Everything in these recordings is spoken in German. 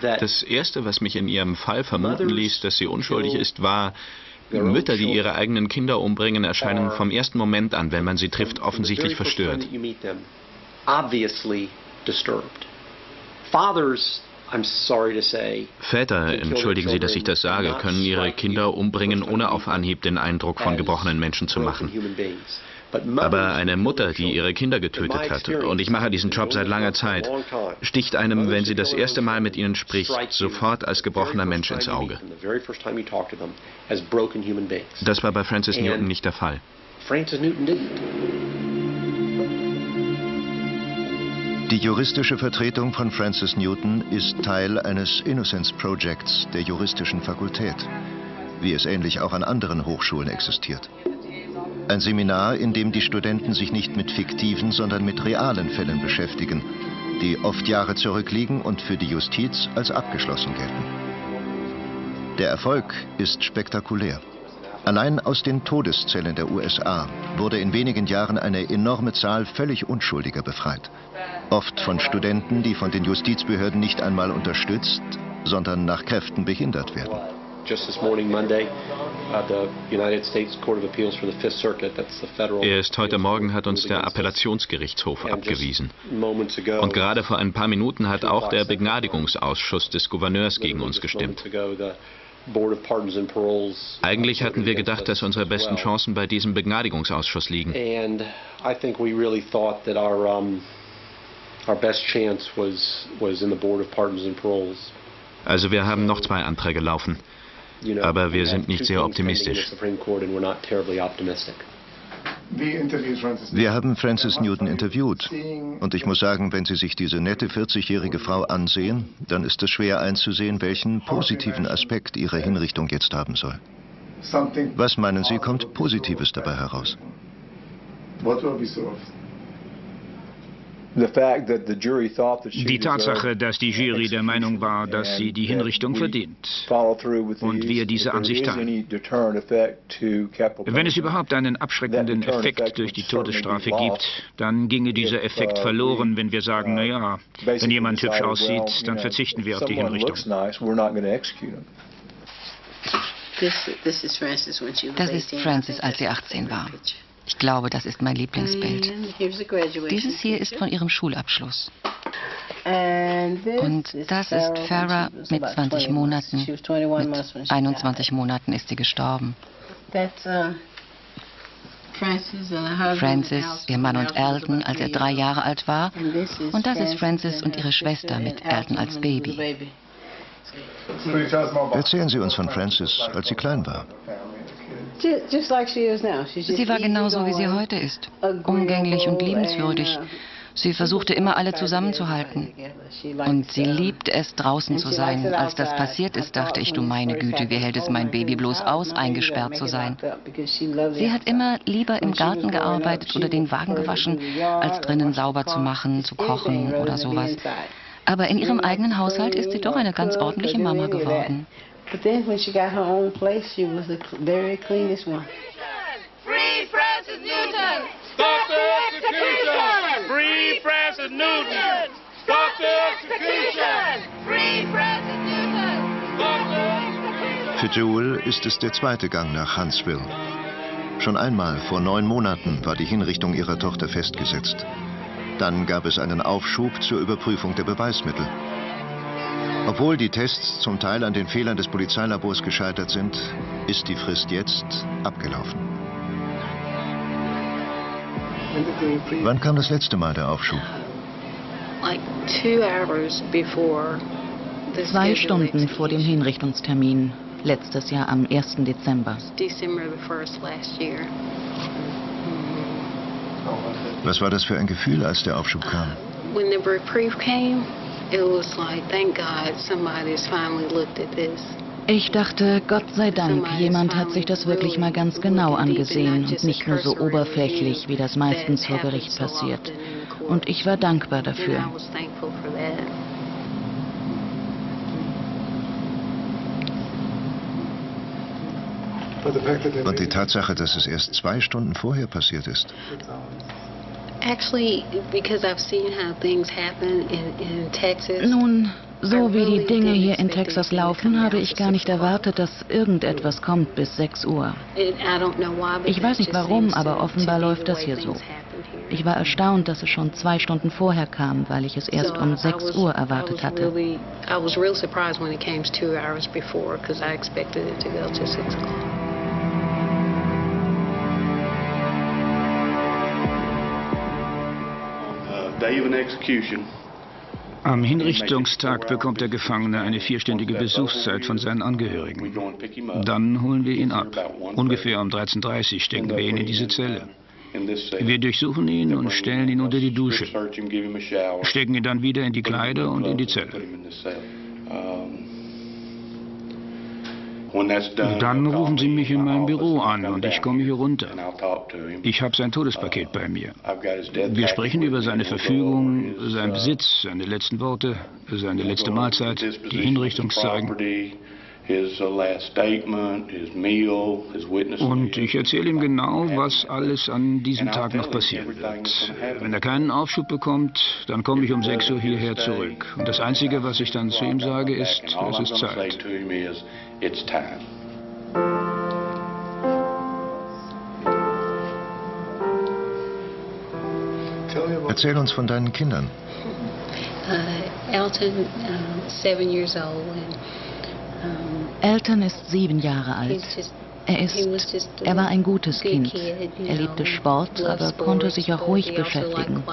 Das Erste, was mich in ihrem Fall vermuten ließ, dass sie unschuldig ist, war, Mütter, die ihre eigenen Kinder umbringen, erscheinen vom ersten Moment an, wenn man sie trifft, offensichtlich verstört. Väter, entschuldigen Sie, dass ich das sage, können ihre Kinder umbringen, ohne auf Anhieb den Eindruck von gebrochenen Menschen zu machen. Aber eine Mutter, die ihre Kinder getötet hat, und ich mache diesen Job seit langer Zeit, sticht einem, wenn sie das erste Mal mit ihnen spricht, sofort als gebrochener Mensch ins Auge. Das war bei Francis Newton nicht der Fall. Die juristische Vertretung von Francis Newton ist Teil eines Innocence Projects der juristischen Fakultät, wie es ähnlich auch an anderen Hochschulen existiert. Ein Seminar, in dem die Studenten sich nicht mit fiktiven, sondern mit realen Fällen beschäftigen, die oft Jahre zurückliegen und für die Justiz als abgeschlossen gelten. Der Erfolg ist spektakulär. Allein aus den Todeszellen der USA wurde in wenigen Jahren eine enorme Zahl völlig Unschuldiger befreit. Oft von Studenten, die von den Justizbehörden nicht einmal unterstützt, sondern nach Kräften behindert werden. Erst heute Morgen hat uns der Appellationsgerichtshof abgewiesen. Und gerade vor ein paar Minuten hat auch der Begnadigungsausschuss des Gouverneurs gegen uns gestimmt. Eigentlich hatten wir gedacht, dass unsere besten Chancen bei diesem Begnadigungsausschuss liegen. Also wir haben noch zwei Anträge laufen. Aber wir sind nicht sehr optimistisch. Wir haben Francis Newton interviewt. Und ich muss sagen, wenn Sie sich diese nette 40-jährige Frau ansehen, dann ist es schwer einzusehen, welchen positiven Aspekt ihre Hinrichtung jetzt haben soll. Was meinen Sie, kommt Positives dabei heraus? Die Tatsache, dass die Jury der Meinung war, dass sie die Hinrichtung verdient und wir diese Ansicht teilen. Wenn es überhaupt einen abschreckenden Effekt durch die Todesstrafe gibt, dann ginge dieser Effekt uh, verloren, wenn wir sagen, uh, naja, wenn jemand hübsch aussieht, dann verzichten wir auf die Hinrichtung. Das ist Francis, als sie 18 war. Ich glaube, das ist mein Lieblingsbild. Dieses hier ist von ihrem Schulabschluss. Und das ist Farah mit 20 Monaten. Mit 21 Monaten ist sie gestorben. Uh, Francis, ihr Mann und Elton, als er drei Jahre alt war. Und das ist Francis und ihre Schwester mit Elton als Baby. Erzählen Sie uns von Francis, als sie klein war. Sie war genauso, wie sie heute ist. Umgänglich und liebenswürdig. Sie versuchte immer alle zusammenzuhalten. Und sie liebt es, draußen zu sein. Als das passiert ist, dachte ich, du meine Güte, wie hält es mein Baby bloß aus, eingesperrt zu sein? Sie hat immer lieber im Garten gearbeitet oder den Wagen gewaschen, als drinnen sauber zu machen, zu kochen oder sowas. Aber in ihrem eigenen Haushalt ist sie doch eine ganz ordentliche Mama geworden. But then when she got her own place, she was the very cleanest one. Free Francis Newton! Stop the execution! Free Francis Newton! Stop the execution! Free Francis Newton! Stop the execution! Für Jewel ist es der zweite Gang nach Huntsville. Schon einmal vor neun Monaten war die Hinrichtung ihrer Tochter festgesetzt. Dann gab es einen Aufschub zur Überprüfung der Beweismittel. Obwohl die Tests zum Teil an den Fehlern des Polizeilabors gescheitert sind, ist die Frist jetzt abgelaufen. Wann kam das letzte Mal der Aufschub? Zwei Stunden vor dem Hinrichtungstermin, letztes Jahr am 1. Dezember. Was war das für ein Gefühl, als der Aufschub kam? When the reprieve came, ich dachte, Gott sei Dank, jemand hat sich das wirklich mal ganz genau angesehen und nicht nur so oberflächlich, wie das meistens vor Gericht passiert. Und ich war dankbar dafür. Und die Tatsache, dass es erst zwei Stunden vorher passiert ist. Nun, so wie die Dinge hier in Texas laufen, habe ich gar nicht erwartet, dass irgendetwas kommt bis 6 Uhr. Ich weiß nicht warum, aber offenbar läuft das hier so. Ich war erstaunt, dass es schon zwei Stunden vorher kam, weil ich es erst um 6 Uhr erwartet hatte. Day of an execution. Am Hinrichtungstag bekommt der Gefangene eine vierstündige Besuchszeit von seinen Angehörigen. Dann holen wir ihn ab. Ungefähr um 13.30 Uhr stecken wir ihn in diese Zelle. Wir durchsuchen ihn und stellen ihn unter die Dusche, stecken ihn dann wieder in die Kleider und in die Zelle. Dann rufen Sie mich in meinem Büro an und ich komme hier runter. Ich habe sein Todespaket bei mir. Wir sprechen über seine Verfügung, seinen Besitz, seine letzten Worte, seine letzte Mahlzeit, die Hinrichtungszeugen. Und ich erzähle ihm genau, was alles an diesem Tag noch passieren wird. Wenn er keinen Aufschub bekommt, dann komme ich um 6 Uhr hierher zurück. Und das Einzige, was ich dann zu ihm sage, ist, es ist Zeit. Erzähl uns von deinen Kindern. Uh, Elton, uh, seven years old, and Elton ist sieben Jahre alt. Er ist, er war ein gutes Kind. Er liebte Sport, aber konnte sich auch ruhig beschäftigen.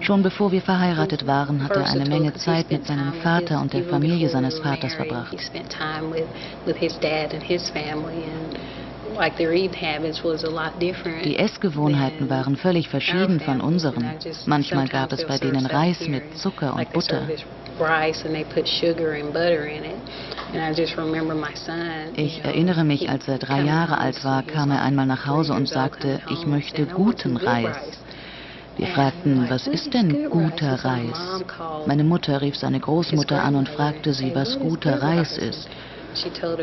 Schon bevor wir verheiratet waren, hat er eine Menge Zeit mit seinem Vater und der Familie seines Vaters verbracht. Die Essgewohnheiten waren völlig verschieden von unseren. Manchmal gab es bei denen Reis mit Zucker und Butter. Ich erinnere mich, als er drei Jahre alt war, kam er einmal nach Hause und sagte, ich möchte guten Reis. Wir fragten, was ist denn guter Reis? Meine Mutter rief seine Großmutter an und fragte sie, was guter Reis ist.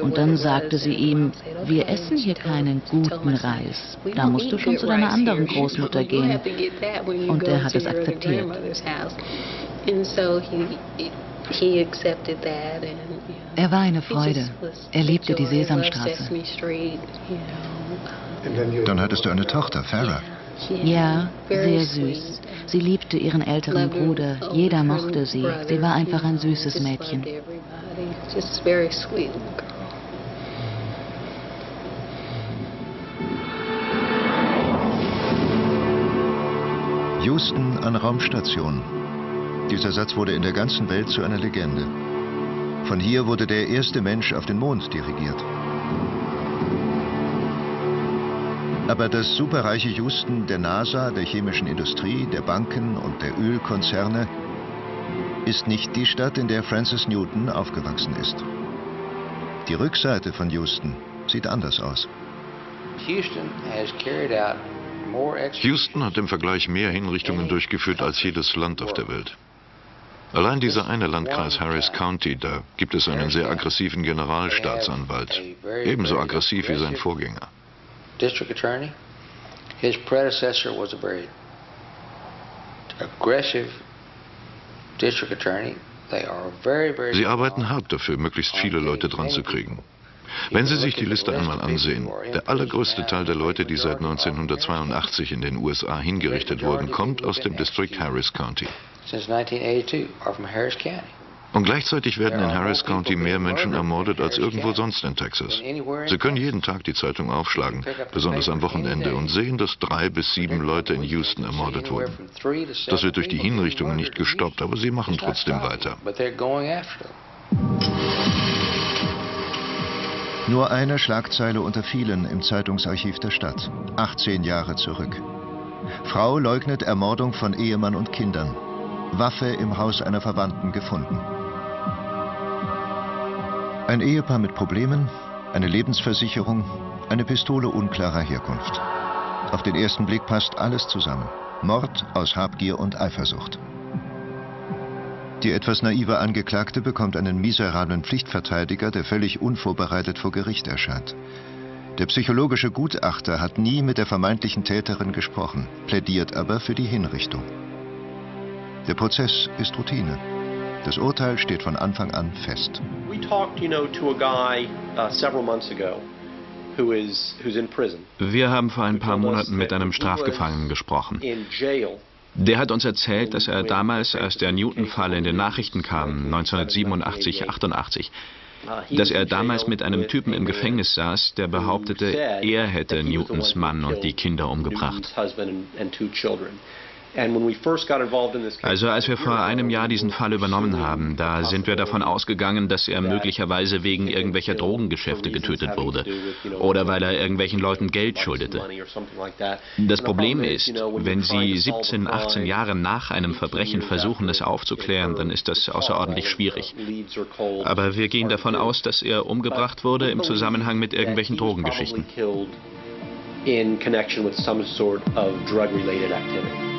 Und dann sagte sie ihm, wir essen hier keinen guten Reis. Da musst du schon zu deiner anderen Großmutter gehen. Und er hat es akzeptiert. Er war eine Freude. Er liebte die Sesamstraße. Dann hattest du eine Tochter, Farah. Ja, sehr süß. Sie liebte ihren älteren Bruder. Jeder mochte sie. Sie war einfach ein süßes Mädchen. Houston an Raumstation. Dieser Satz wurde in der ganzen Welt zu einer Legende. Von hier wurde der erste Mensch auf den Mond dirigiert. Aber das superreiche Houston der NASA, der chemischen Industrie, der Banken und der Ölkonzerne ist nicht die Stadt, in der Francis Newton aufgewachsen ist. Die Rückseite von Houston sieht anders aus. Houston hat im Vergleich mehr Hinrichtungen durchgeführt als jedes Land auf der Welt. Allein dieser eine Landkreis Harris County, da gibt es einen sehr aggressiven Generalstaatsanwalt, ebenso aggressiv wie sein Vorgänger. District Attorney, his predecessor was a very aggressive District Attorney. Sie arbeiten hart dafür, möglichst viele Leute dran zu kriegen. Wenn Sie sich die Liste einmal ansehen, der allergrößte Teil der Leute, die seit 1982 in den USA hingerichtet wurden, kommt aus dem District Harris County. Und gleichzeitig werden in Harris County mehr Menschen ermordet als irgendwo sonst in Texas. Sie können jeden Tag die Zeitung aufschlagen, besonders am Wochenende, und sehen, dass drei bis sieben Leute in Houston ermordet wurden. Das wird durch die Hinrichtungen nicht gestoppt, aber sie machen trotzdem weiter. Nur eine Schlagzeile unter vielen im Zeitungsarchiv der Stadt. 18 Jahre zurück. Frau leugnet Ermordung von Ehemann und Kindern. Waffe im Haus einer Verwandten gefunden. Ein Ehepaar mit Problemen, eine Lebensversicherung, eine Pistole unklarer Herkunft. Auf den ersten Blick passt alles zusammen. Mord aus Habgier und Eifersucht. Die etwas naive Angeklagte bekommt einen miserablen Pflichtverteidiger, der völlig unvorbereitet vor Gericht erscheint. Der psychologische Gutachter hat nie mit der vermeintlichen Täterin gesprochen, plädiert aber für die Hinrichtung. Der Prozess ist Routine. Das Urteil steht von Anfang an fest. Wir haben vor ein paar Monaten mit einem Strafgefangenen gesprochen. Der hat uns erzählt, dass er damals, als der Newton-Fall in den Nachrichten kam, 1987, 88, dass er damals mit einem Typen im Gefängnis saß, der behauptete, er hätte Newtons Mann und die Kinder umgebracht. Also als wir vor einem Jahr diesen Fall übernommen haben, da sind wir davon ausgegangen, dass er möglicherweise wegen irgendwelcher Drogengeschäfte getötet wurde oder weil er irgendwelchen Leuten Geld schuldete. Das Problem ist, wenn Sie 17, 18 Jahre nach einem Verbrechen versuchen, es aufzuklären, dann ist das außerordentlich schwierig. Aber wir gehen davon aus, dass er umgebracht wurde im Zusammenhang mit irgendwelchen Drogengeschichten. in connection with some sort of drug-related activity.